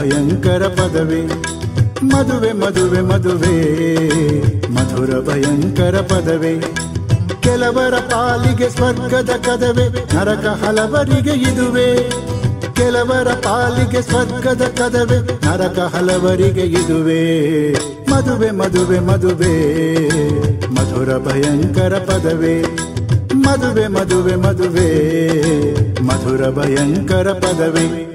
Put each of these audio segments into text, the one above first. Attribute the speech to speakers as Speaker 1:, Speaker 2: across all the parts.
Speaker 1: ಭಯಂಕರ ಪದವಿ. ಮದುವೆ ಮದುವೆ ಮದುವೆ. ಮಧುರ, ಭಯಂಕರ ಪದವಿ. ಕೆಲವರ ಪಾಲಿಗೆ ಸ್ವರ್ಗದ ಕದವೆ. ನರಕ ಹಲವರಿಗೆ ಇದುವೆ. ಕೆಲವರ ಪಾಲಿಗೆ ಸ್ವರ್ಗದ ಕದವೆ. ನರಕ ಹಲವರಿಗೆ ಇದುವೆ. ಮದುವೆ ಮದುವೆ ಮದುವೆ. ಮಧುರ, ಭಯಂಕರ ಪದವೆ. ಮದುವೆ ಮದುವೆ ಮದುವೆ. ಮಧುರ, ಭಯಂಕರ ಪದವೇ.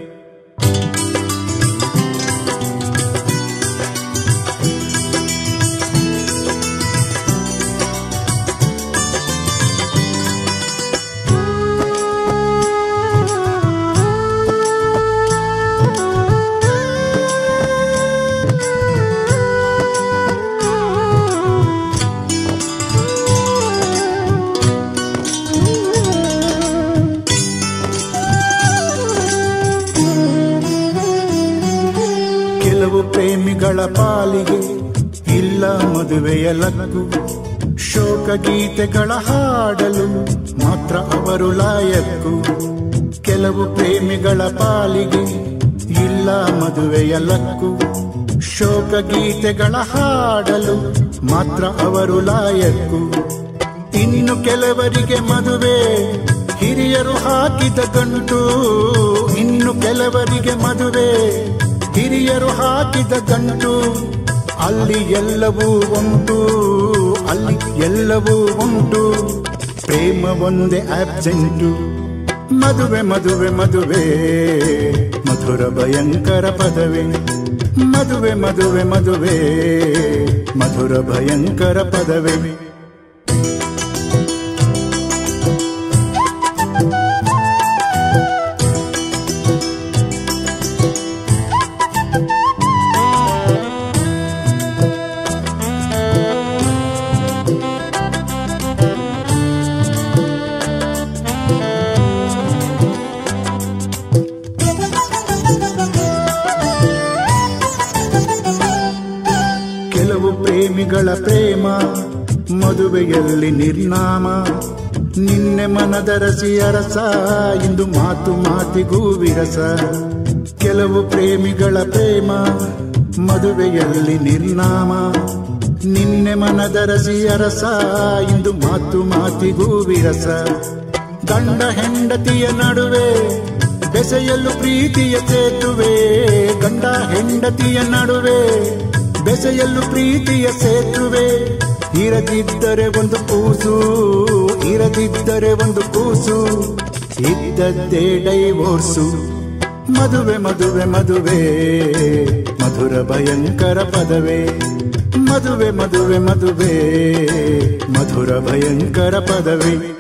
Speaker 1: ಲಕ್ಕು ಶೋಕ ಗೀತೆಗಳ ಹಾಡಲು ಮಾತ್ರ ಅವರು ಲಾಯಕ್ಕು. ಕೆಲವು ಪ್ರೇಮಿಗಳ ಪಾಲಿಗೆ ಇಲ್ಲ ಮದುವೆಯ ಲಕ್ಕು. ಶೋಕ ಗೀತೆಗಳ ಹಾಡಲು ಮಾತ್ರ ಅವರು ಲಾಯಕ್ಕು. ಇನ್ನು ಕೆಲವರಿಗೆ ಮದುವೆ ಹಿರಿಯರು ಹಾಕಿದ ಗಂಟು. ಇನ್ನು ಕೆಲವರಿಗೆ ಮದುವೆ ಹಿರಿಯರು ಹಾಕಿದ ಗಂಟು. ಅಲ್ಲಿ ಎಲ್ಲವೂ ಉಂಟು, ಅಲ್ಲಿ ಎಲ್ಲವೂ ಉಂಟು. ಪ್ರೇಮ ಒಂದೇ ಆಬ್ಸೆಂಟು ಮದುವೆ ಮದುವೆ ಮದುವೆ. ಮಧುರ ಭಯಂಕರ ಪದವೇ. ಮದುವೆ ಮದುವೆ ಮದುವೆ. ಮಧುರ ಭಯಂಕರ ಪದವೇ. ಮದುವೆಯಲ್ಲಿ ನಿರ್ನಾಮ. ನಿನ್ನೆ ಮನದರಸಿ ಅರಸ, ಇಂದು ಮಾತು ಮಾತಿಗೂ ವಿರಸ. ಕೆಲವು ಪ್ರೇಮಿಗಳ ಪ್ರೇಮ ಮದುವೆಯಲ್ಲಿ ನಿರ್ನಾಮ. ನಿನ್ನೆ ಮನದರಸಿ ಅರಸ, ಇಂದು ಮಾತು ಮಾತಿಗೂ ವಿರಸ. ಗಂಡ ಹೆಂಡತಿಯ ನಡುವೆ ಬೆಸೆಯಲು ಪ್ರೀತಿಯ ಸೇತುವೆ. ಗಂಡ ಹೆಂಡತಿಯ ನಡುವೆ ಬೆಸೆಯಲು ಪ್ರೀತಿಯ ಸೇತುವೆ. ಇರದಿದ್ದರೆ ಒಂದು ಕೂಸು, ಇರದಿದ್ದರೆ ಒಂದು ಕೂಸು, ಇದ್ದದ್ದೇ ಡೈವೋರ್ಸು ಮದುವೆ ಮದುವೆ ಮದುವೆ, ಮಧುರ ಭಯಂಕರ ಪದವೇ. ಮದುವೆ ಮದುವೆ ಮದುವೆ, ಮಧುರ ಭಯಂಕರ ಪದವೇ.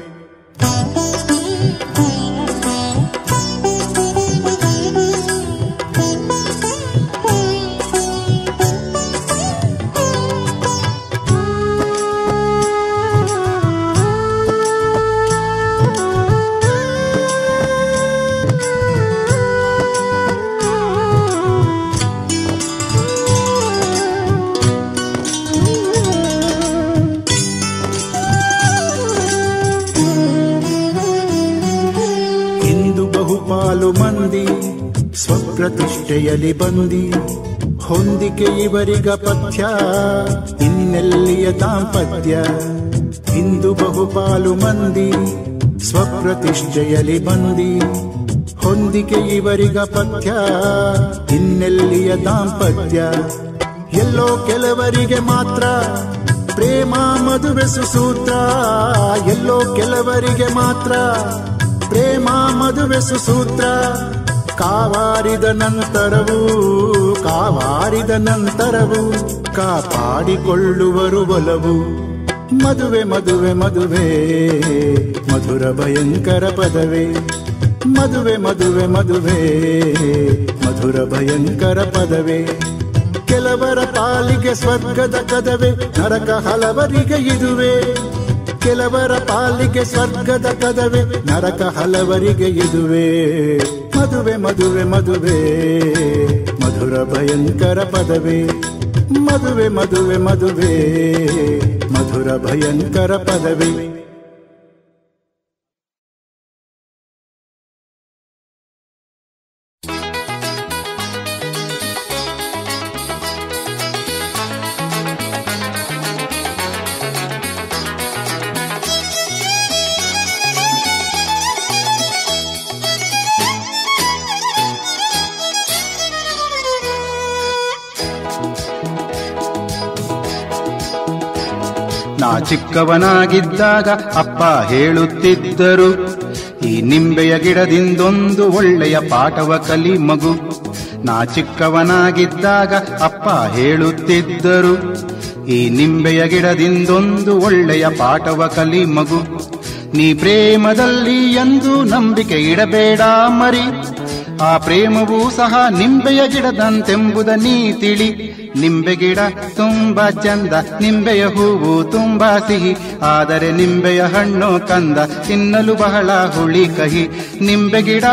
Speaker 1: ಸ್ವಪ್ರತಿಷ್ಠೆಯಲ್ಲಿ ಬಂದಿ, ಹೊಂದಿಕೆ ಇವರಿಗ ಪಥ್ಯ, ಇನ್ನೆಲ್ಲಿಯ ದಾಂಪತ್ಯ? ಇಂದು ಬಹುಪಾಲು ಮಂದಿ ಸ್ವಪ್ರತಿಷ್ಠೆಯಲ್ಲಿ ಬಂದಿ, ಹೊಂದಿಕೆ ಇವರಿಗ ಪಥ್ಯ, ಇನ್ನೆಲ್ಲಿಯ ದಾಂಪತ್ಯ? ಎಲ್ಲೋ ಕೆಲವರಿಗೆ ಮಾತ್ರ ಪ್ರೇಮ ಮದುವೆ ಸುಸೂತ್ರ, ಎಲ್ಲೋ ಕೆಲವರಿಗೆ ಮಾತ್ರ ಪ್ರೇಮ ಮದುವೆ ಸುಸೂತ್ರ. ಕಾವಾರಿದ ನಂತರವೂ ಕಾವಾರಿದ ನಂತರವೂ, ಕಾಪಾಡಿಕೊಳ್ಳುವರು ಬಲವು ಮದುವೆ ಮದುವೆ ಮದುವೆ, ಮಧುರ ಭಯಂಕರ ಪದವೇ. ಮದುವೆ ಮದುವೆ ಮದುವೆ, ಮಧುರ ಭಯಂಕರ ಪದವೇ. ಕೆಲವರ ಪಾಲಿಗೆ ಸ್ವರ್ಗದ ಕದವೆ, ನರಕ ಹಲವರಿಗೆ ಇದುವೆ. ಕೆಲವರ ಪಾಲಿಗೆ ಸ್ವರ್ಗದ ಕದವೆ, ನರಕ ಹಲವರಿಗೆ ಇದುವೆ. ಮದುವೆ ಮದುವೆ ಮದುವೆ. ಮಧುರ ಭಯಂಕರ ಪದವೇ. ಮದುವೆ ಮದುವೆ ಮದುವೆ. ಮಧುರ ಭಯಂಕರ ಪದವೇ. ಚಿಕ್ಕವನಾಗಿದ್ದಾಗ ಅಪ್ಪ ಹೇಳುತ್ತಿದ್ದರು, ಈ ನಿಂಬೆಯ ಗಿಡದಿಂದೊಂದು ಒಳ್ಳೆಯ ಪಾಠವ ಕಲಿ ಮಗು. ನಾ ಚಿಕ್ಕವನಾಗಿದ್ದಾಗ ಅಪ್ಪ ಹೇಳುತ್ತಿದ್ದರು, ಈ ನಿಂಬೆಯ ಗಿಡದಿಂದೊಂದು ಒಳ್ಳೆಯ ಪಾಠವ ಕಲಿ ಮಗು. ನೀ ಪ್ರೇಮದಲ್ಲಿ ಎಂದು ನಂಬಿಕೆ ಇಡಬೇಡ ಮರಿ. ಆ ಪ್ರೇಮವೂ ಸಹ ನಿಂಬೆಯ ಗಿಡದಂತೆಂಬುದ ನೀ ತಿಳಿ. ನಿಂಬೆ ಗಿಡ ತುಂಬಾ ಚಂದ, ನಿಂಬೆಯ ಹೂವು ತುಂಬಾ ಸಿಹಿ. ಆದರೆ ನಿಂಬೆಯ ಹಣ್ಣು ಕಂದ, ತಿನ್ನಲು ಬಹಳ ಹುಳಿ ಕಹಿ. ನಿಂಬೆ ಗಿಡ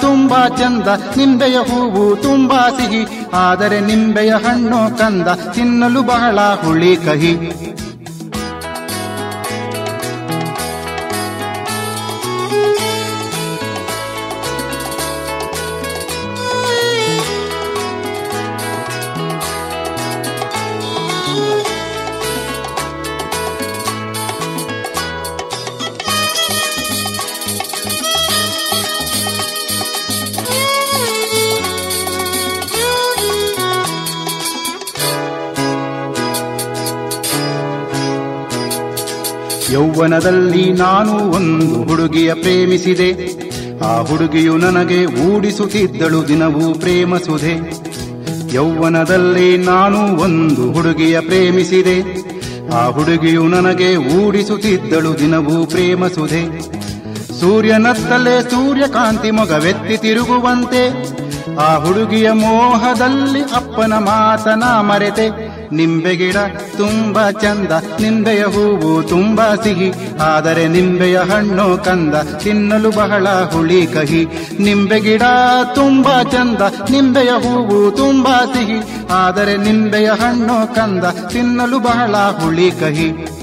Speaker 1: ತುಂಬಾ ಚಂದ, ನಿಂಬೆಯ ಹೂವು ತುಂಬಾ ಸಿಹಿ. ಆದರೆ ನಿಂಬೆಯ ಹಣ್ಣು ಕಂದ, ತಿನ್ನಲು ಬಹಳ ಹುಳಿ ಕಹಿ. ಯೌವನದಲ್ಲಿ ನಾನು ಒಂದು ಹುಡುಗಿಯ ಪ್ರೇಮಿಸಿದೆ. ಆ ಹುಡುಗಿಯು ನನಗೆ ಊಡಿಸುತ್ತಿದ್ದಳು ದಿನವೂ ಪ್ರೇಮ ಸುಧೆ. ಯೌವನದಲ್ಲಿ ನಾನು ಒಂದು ಹುಡುಗಿಯ ಪ್ರೇಮಿಸಿದೆ. ಆ ಹುಡುಗಿಯು ನನಗೆ ಊಡಿಸುತ್ತಿದ್ದಳು ದಿನವೂ ಪ್ರೇಮ ಸುಧೆ. ಸೂರ್ಯನತ್ತಲೇ ಸೂರ್ಯಕಾಂತಿ ಮೊಗವೆತ್ತಿ ತಿರುಗುವಂತೆ, ಆ ಹುಡುಗಿಯ ಮೋಹದಲ್ಲಿ ಅಪ್ಪನ ಮಾತನ ಮರೆತೆ. ನಿಂಬೆ ಗಿಡ ತುಂಬಾ ಚಂದ, ನಿಂಬೆಯ ಹೂವು ತುಂಬಾ ಸಿಹಿ. ಆದರೆ ನಿಂಬೆಯ ಹಣ್ಣು ಕಂದ, ತಿನ್ನಲು ಬಹಳ ಹುಳಿ ಕಹಿ. ನಿಂಬೆ ಗಿಡ ತುಂಬಾ ಚಂದ, ನಿಂಬೆಯ ಹೂವು ತುಂಬಾ ಸಿಹಿ. ಆದರೆ ನಿಂಬೆಯ ಹಣ್ಣು ಕಂದ, ತಿನ್ನಲು ಬಹಳ ಹುಳಿ ಕಹಿ.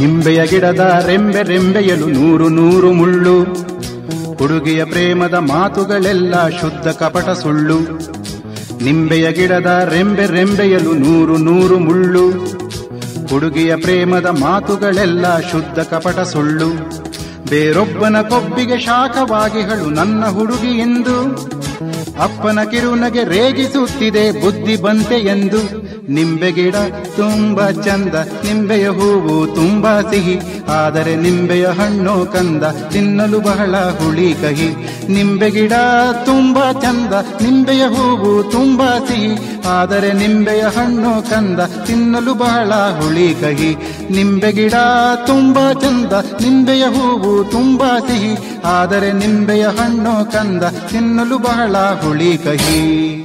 Speaker 1: ನಿಂಬೆಯ ಗಿಡದ ರೆಂಬೆ ರೆಂಬೆಯಲು ನೂರು ನೂರು ಮುಳ್ಳು. ಹುಡುಗಿಯ ಪ್ರೇಮದ ಮಾತುಗಳೆಲ್ಲ ಶುದ್ಧ ಕಪಟ ಸುಳ್ಳು. ನಿಂಬೆಯ ಗಿಡದ ರೆಂಬೆ ರೆಂಬೆಯಲು ನೂರು ನೂರು ಮುಳ್ಳು. ಹುಡುಗಿಯ ಪ್ರೇಮದ ಮಾತುಗಳೆಲ್ಲ ಶುದ್ಧ ಕಪಟ ಸುಳ್ಳು. ಬೇರೊಬ್ಬನ ಕೊಬ್ಬಿಗೆ ಶಾಖವಾಗಿಗಳು ನನ್ನ ಹುಡುಗಿ ಎಂದು. ಅಪ್ಪನ ಕಿರುನಗೆ ರೇಗಿಸುತ್ತಿದೆ ಬುದ್ಧಿ ಬಂತೆ ಎಂದು. ನಿಂಬೆ ಗಿಡ ತುಂಬ ಚಂದ, ನಿಂಬೆಯ ಹೂವು ತುಂಬ ಸಿಹಿ. ಆದರೆ ನಿಂಬೆಯ ಹಣ್ಣು ಕಂದ, ತಿನ್ನಲು ಬಹಳ ಹುಳಿ ಕಹಿ. ನಿಂಬೆ ಗಿಡ ತುಂಬ ಚಂದ, ನಿಂಬೆಯ ಹೂವು ತುಂಬ ಸಿಹಿ. ಆದರೆ ನಿಂಬೆಯ ಹಣ್ಣು ಕಂದ, ತಿನ್ನಲು ಬಹಳ ಹುಳಿ ಕಹಿ. ನಿಂಬೆ ಗಿಡ ತುಂಬ ಚಂದ, ನಿಂಬೆಯ ಹೂವು ತುಂಬ ಸಿಹಿ. ಆದರೆ ನಿಂಬೆಯ ಹಣ್ಣು ಕಂದ, ತಿನ್ನಲು ಬಹಳ ಹುಳಿ ಕಹಿ.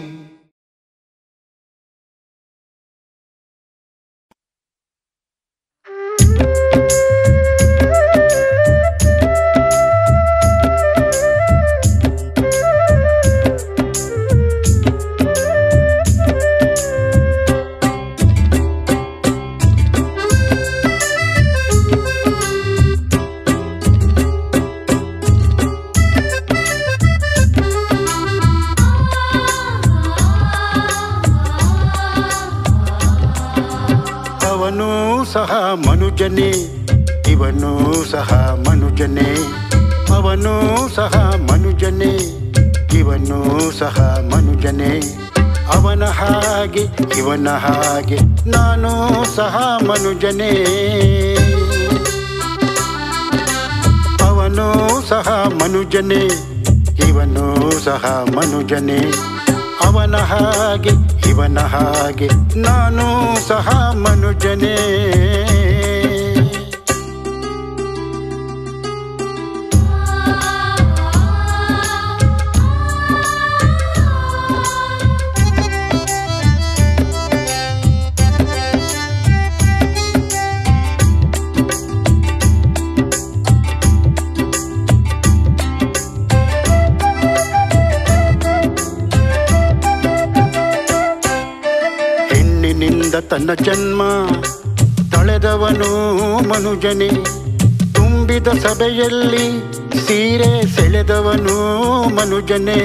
Speaker 2: ಸಹ ಮನುಜನೇ, ಅವನು ಸಹ ಮನುಜನೇ, ಇವನು ಸಹ ಮನುಜನೇ. ಅವನ ಹಾಗೆ, ಇವನ ಹಾಗೆ, ನಾನು ಸಹ ಮನುಜನೇ. ಅವನು ಸಹ ಮನುಜನೇ, ಇವನು ಸಹ ಮನುಜನೇ. ಅವನ ಹಾಗೆ, ಇವನ ಹಾಗೆ, ನಾನು ಸಹ ಮನುಜನೇ. ಹೆಣ್ಣಿನಿಂದ ತನ್ನ ಜನ್ಮ, ತಳೆದವನು ಮನುಜನೇ. ತುಂಬಿದ ಸಭೆಯಲ್ಲಿ ಸೀರೆ ಸೆಳೆದವನು ಮನುಜನೇ.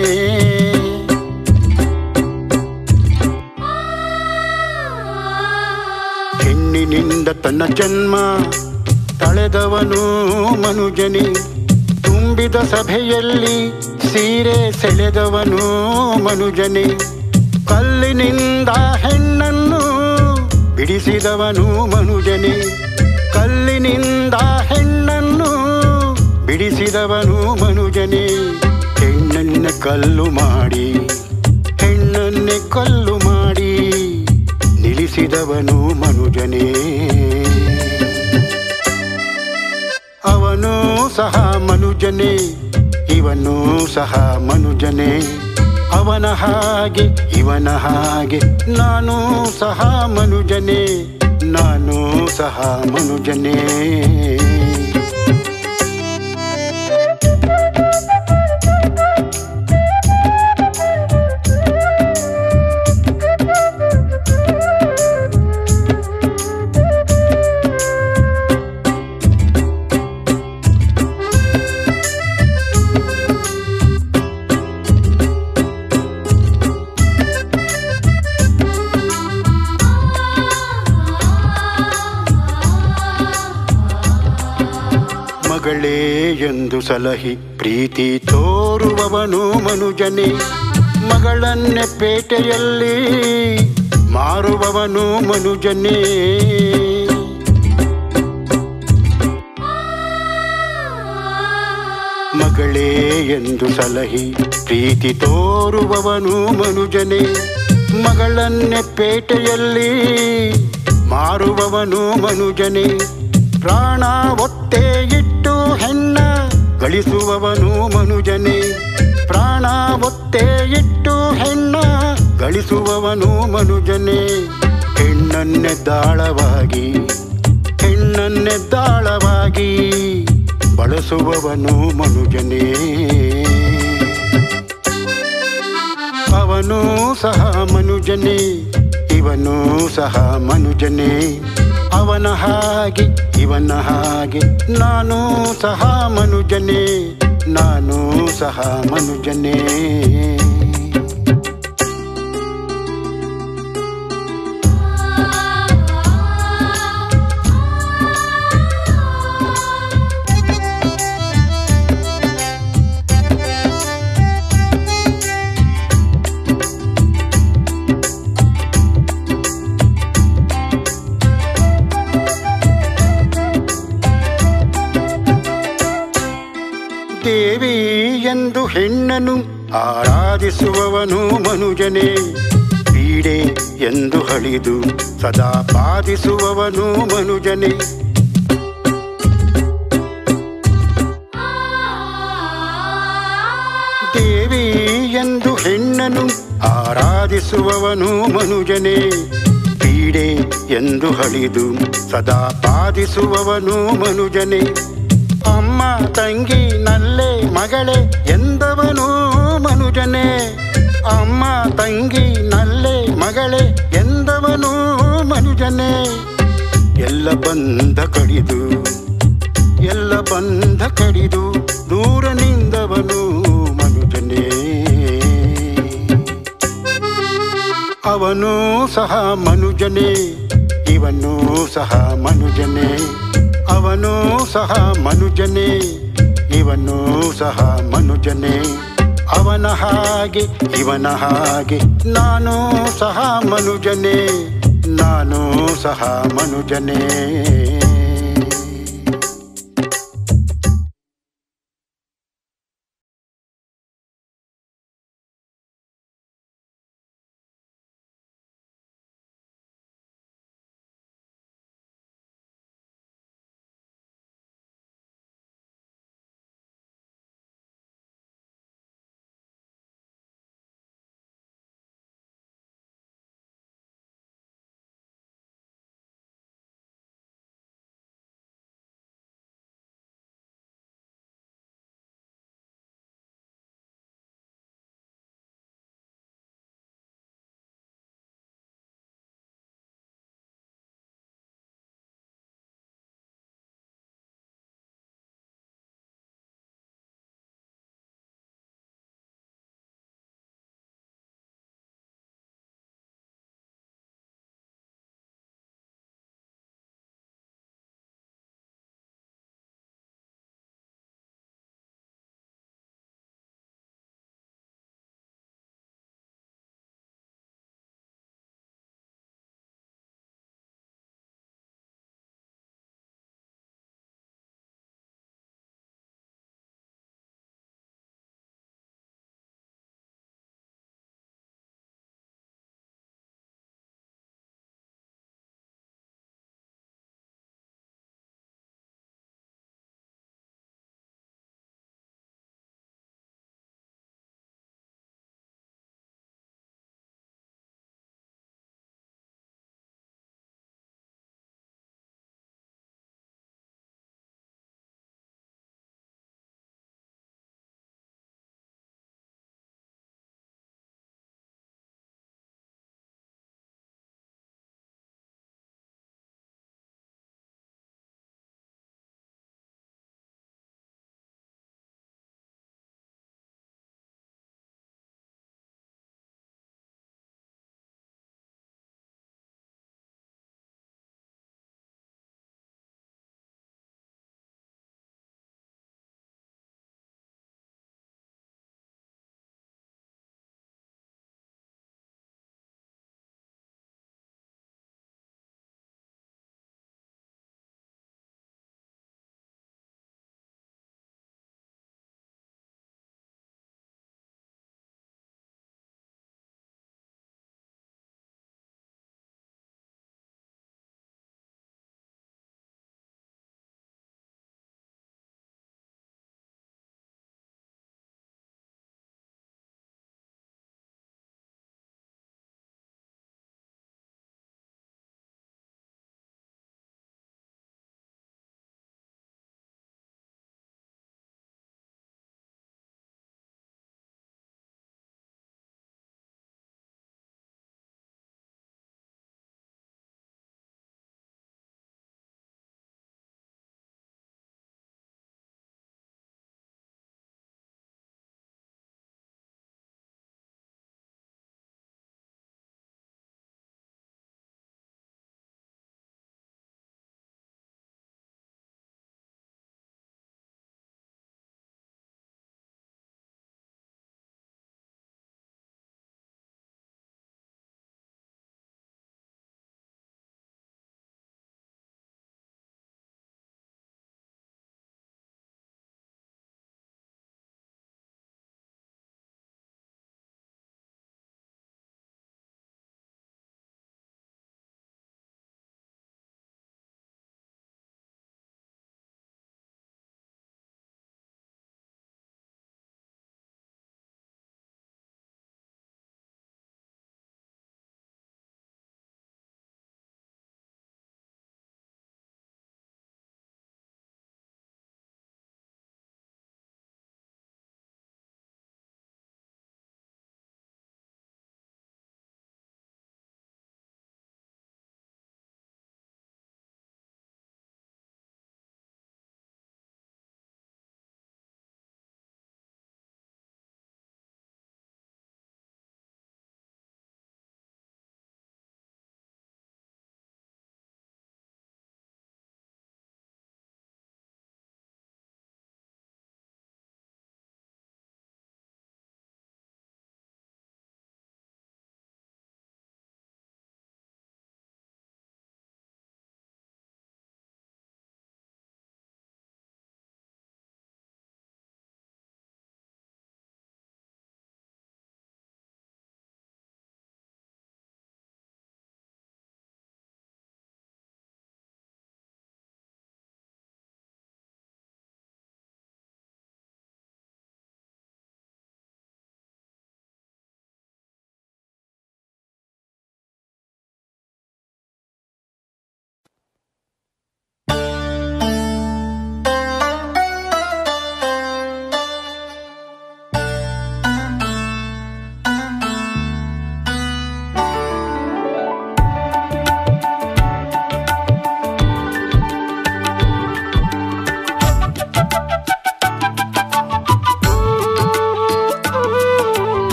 Speaker 2: ಹೆಣ್ಣಿನಿಂದ ತನ್ನ ಜನ್ಮ, ತಳೆದವನು ಮನುಜನೇ. ತುಂಬಿದ ಸಭೆಯಲ್ಲಿ ಸೀರೆ ಸೆಳೆದವನು ಮನುಜನೇ. ಕಲ್ಲಿನಿಂದ ಹೆಣ್ಣನ್ನು ಬಿಡಿಸಿದವನು ಮನುಜನೇ. ಕಲ್ಲಿನಿಂದ ಹೆಣ್ಣನ್ನು ಬಿಡಿಸಿದವನು ಮನುಜನೇ. ಹೆಣ್ಣನ್ನ ಕಲ್ಲು ಮಾಡಿ, ಹೆಣ್ಣನ್ನೇ ಕಲ್ಲು ಮಾಡಿ ನಿಲ್ಲಿಸಿದವನು ಮನುಜನೇ. ಅವನು ಸಹ ಮನುಜನೇ, ಇವನು ಸಹ ಮನುಜನೇ. ಅವನ ಹಾಗೆ ಇವನ ಹಾಗೆ. ನಾನು ಸಹ ಮನುಜನೇ ನಾನು ಸಹ ಮನುಜನೇ. ಮಗಳೇ ಎಂದು ಸಲಹಿ ಪ್ರೀತಿ ತೋರುವವನು ಮನುಜನೇ. ಮಗಳನ್ನೇ ಪೇಟೆಯಲ್ಲಿ ಮಾರುವವನು ಮನುಜನೇ. ಮಗಳೇ ಎಂದು ಸಲಹಿ ಪ್ರೀತಿ ತೋರುವವನು ಮನುಜನೇ. ಮಗಳನ್ನೇ ಪೇಟೆಯಲ್ಲಿ ಮಾರುವವನು ಮನುಜನೇ. ಪ್ರಾಣ ಒತ್ತೆ ಗಳಿಸುವವನು ಮನುಜನೇ. ಪ್ರಾಣ ಒತ್ತೆ ಇಟ್ಟು ಹೆಣ್ಣ ಗಳಿಸುವವನು ಮನುಜನೇ. ಹೆಣ್ಣನ್ನೆ ದಾಳವಾಗಿ ಹೆಣ್ಣನ್ನೆ ದಾಳವಾಗಿ ಬಳಸುವವನು ಮನುಜನೇ. ಅವನು ಸಹ ಮನುಜನೇ, ಇವನು ಸಹ ಮನುಜನೇ. ಅವನ ಹಾಗೆ ಇವನ ಹಾಗೆ ನಾನು ಸಹ ಮನುಜನೇ ನಾನು ಸಹ ಮನುಜನೇ. ದೇವಿ ಎಂದು ಹೆಣ್ಣನು ಆರಾಧಿಸುವವನು ಮನುಜನೇ. ಪೀಡೆ ಎಂದು ಹಳಿದು ಸದಾ ಪಾದಿಸುವವನು ಮನುಜನೇ. ದೇವಿ ಎಂದು ಹೆಣ್ಣನು ಆರಾಧಿಸುವವನು ಮನುಜನೇ. ಪೀಡೆ ಎಂದು ಹಳಿದು ಸದಾ ಪಾದಿಸುವವನು ಮನುಜನೇ. ತಂಗಿ ನಲ್ಲೆ ಮಗಳೇ ಎಂದವನು ಮನುಜನೇ. ಅಮ್ಮ ತಂಗಿ ನಲ್ಲೆ ಮಗಳೇ ಎಂದವನು ಮನುಜನೇ. ಎಲ್ಲ ಬಂಧ ಕಡಿದು, ಎಲ್ಲ ಬಂಧ ಕಡಿದು ದೂರ ನಿಂದವನು ಮನುಜನೇ. ಅವನೂ ಸಹ ಮನುಜನೇ, ಇವನೂ ಸಹ ಮನುಜನೇ. ಅವನು ಸಹ ಮನುಜನೇ, ಇವನು ಸಹ ಮನುಜನೇ. ಅವನ ಹಾಗೆ, ಇವನ ಹಾಗೆ, ನಾನು ಸಹ ಮನುಜನೇ, ನಾನು ಸಹ ಮನುಜನೇ.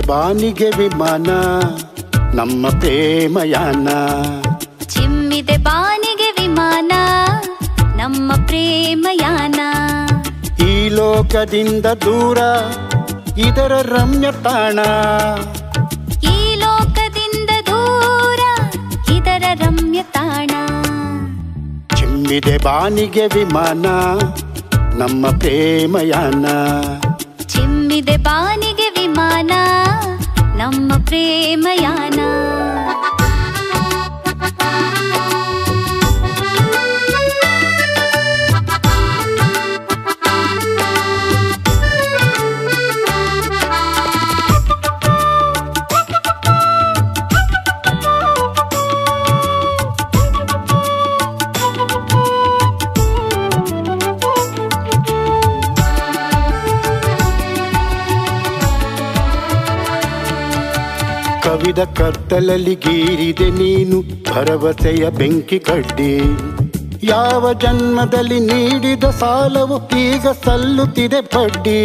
Speaker 2: ಬಾನಿಗೆ ವಿಮಾನ ನಮ್ಮ ಪ್ರೇಮಯಾನ.
Speaker 3: ಚಿಮ್ಮಿದೆ ಬಾನಿಗೆ ವಿಮಾನ ನಮ್ಮ ಪ್ರೇಮಯಾನ.
Speaker 2: ಈ ಲೋಕದಿಂದ ದೂರ ಇದರ ರಮ್ಯ ತಾಣ.
Speaker 3: ಈ ಲೋಕದಿಂದ ದೂರ ಇದರ ರಮ್ಯ ತಾಣ.
Speaker 2: ಚಿಮ್ಮಿದೆ ಬಾನಿಗೆ ವಿಮಾನ ನಮ್ಮ ಪ್ರೇಮಯಾನ.
Speaker 3: ಚಿಮ್ಮಿದೆ ಬಾನಿಗೆ नम प्रेमयाना।
Speaker 2: ಕವಿದ ಕತ್ತಲಲ್ಲಿ ಗೀರಿದೆ ನೀನು, ಭರವಸೆಯ ಬೆಂಕಿ ಕಡ್ಡಿ. ಯಾವ ಜನ್ಮದಲ್ಲಿ ನೀಡಿದ ಸಾಲವು ಈಗ ಸಲ್ಲುತ್ತಿದೆ ಬಡ್ಡಿ.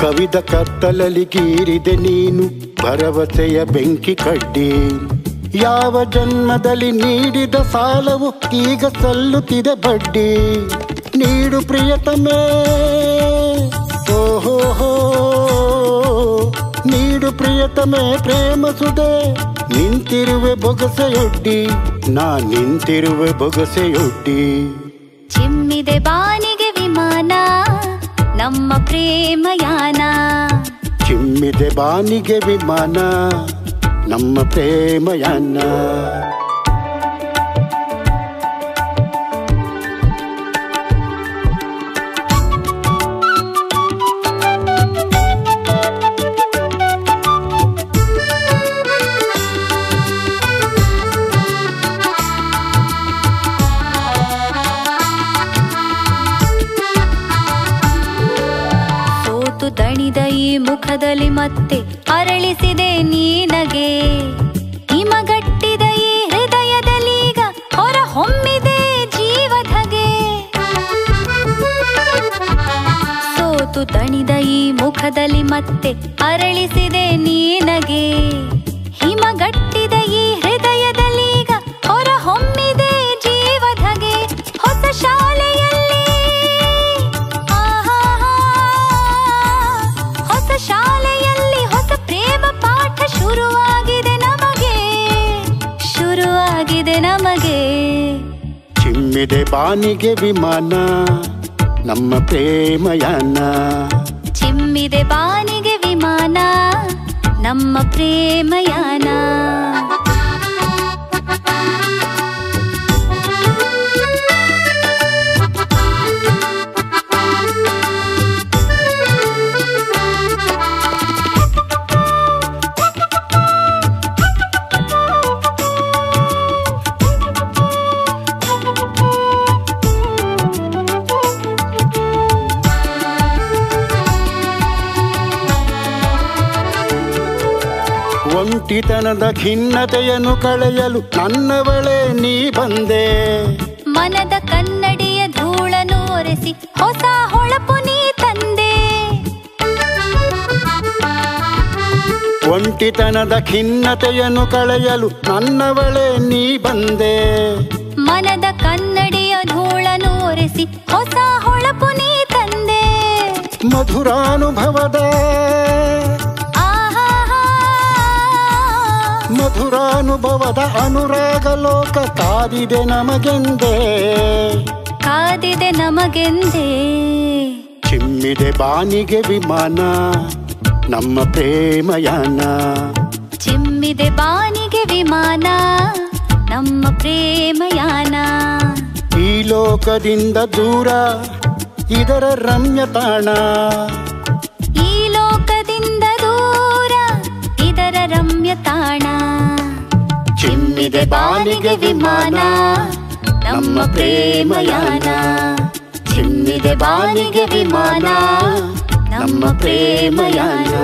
Speaker 2: ಕವಿದ ಕತ್ತಲಲ್ಲಿ ಗೀರಿದೆ ನೀನು, ಭರವಸೆಯ ಬೆಂಕಿ ಕಡ್ಡಿ. ಯಾವ ಜನ್ಮದಲ್ಲಿ ನೀಡಿದ ಸಾಲವು ಈಗ ಸಲ್ಲುತ್ತಿದೆ ಬಡ್ಡಿ. ನೀಡು ಪ್ರಿಯತಮೇ ಓಹೋ ಪ್ರಿಯತಮೆ ಪ್ರೇಮ ಸುದೆ ನಿಂತಿರುವೆ ಬೊಗಸೆಯೊಡ್ಡಿ ನಾ ನಿಂತಿರುವೆ ಬೊಗಸೆಯೊಡ್ಡಿ.
Speaker 3: ಚಿಮ್ಮಿದೆ ಬಾನಿಗೆ ವಿಮಾನ ನಮ್ಮ ಪ್ರೇಮಯಾನ.
Speaker 2: ಚಿಮ್ಮಿದೆ ಬಾನಿಗೆ ವಿಮಾನ ನಮ್ಮ ಪ್ರೇಮಯಾನ.
Speaker 3: ಈ ಮುಖದಲ್ಲಿ ಮತ್ತೆ ಅರಳಿಸಿದೆ ನೀನಗೆ. ಹಿಮಗಟ್ಟಿದ ಈ ಹೃದಯದಲ್ಲೀಗ ಹೊರ ಹೊಮ್ಮಿದೆ ಜೀವಧಗೆ. ಸೋತು ತಣಿದ ಈ ಮುಖದಲ್ಲಿ ಮತ್ತೆ ಅರಳಿಸಿದೆ ನೀನಗೆ. ಹಿಮಗಟ್ಟಿದ
Speaker 2: ಚಿಮ್ಮಿದೆ ಬಾನಿಗೆ ವಿಮಾನ ನಮ್ಮ ಪ್ರೇಮಯಾನ
Speaker 3: ಚಿಮ್ಮಿದೆ ಬಾನಿಗೆ ವಿಮಾನ ನಮ್ಮ ಪ್ರೇಮಯಾನ
Speaker 2: ಒಂಟಿತನದ ಖಿನ್ನತೆಯನ್ನು ಕಳೆಯಲು ನನ್ನವಳೆ ನೀ ಬಂದೆ.
Speaker 3: ಮನದ ಕನ್ನಡಿಯ ಧೂಳನು ಒರೆಸಿ ಹೊಸ ಹೊಳಪು ನೀ ತಂದೆ.
Speaker 2: ಒಂಟಿತನದ ಖಿನ್ನತೆಯನ್ನು ಕಳೆಯಲು ನನ್ನವಳೆ ನೀ ಬಂದೆ.
Speaker 3: ಮನದ ಕನ್ನಡಿಯ ಧೂಳನು ಒರೆಸಿ ಹೊಸ ಹೊಳಪು ನೀ ತಂದೆ.
Speaker 2: ಮಧುರಾನುಭವದ ಮಧುರಾನುಭವದ ಅನುರಾಗ ಲೋಕ ಕಾದಿದೆ ನಮಗೆಂದೇ.
Speaker 3: ಕಾದಿದೆ ನಮಗೆಂದೇ.
Speaker 2: ಚಿಮ್ಮಿದೆ ಬಾನಿಗೆ ವಿಮಾನ ನಮ್ಮ ಪ್ರೇಮಯಾನ
Speaker 3: ಚಿಮ್ಮಿದೆ ಬಾನಿಗೆ ವಿಮಾನ ನಮ್ಮ ಪ್ರೇಮಯಾನ
Speaker 2: ಈ ಲೋಕದಿಂದ ದೂರ ಇದರ ರಮ್ಯ ತಾಣ
Speaker 3: ರಮ್ಯ ತಾಣ. ಚಿಮ್ಮಿದೆ ಬಾನಿಗೆ ವಿಮಾನ ನಮ್ಮ ಪ್ರೇಮಯಾನ ಚಿಮ್ಮಿದೆ ಬಾನಿಗೆ ವಿಮಾನ ನಮ್ಮ ಪ್ರೇಮಯಾನ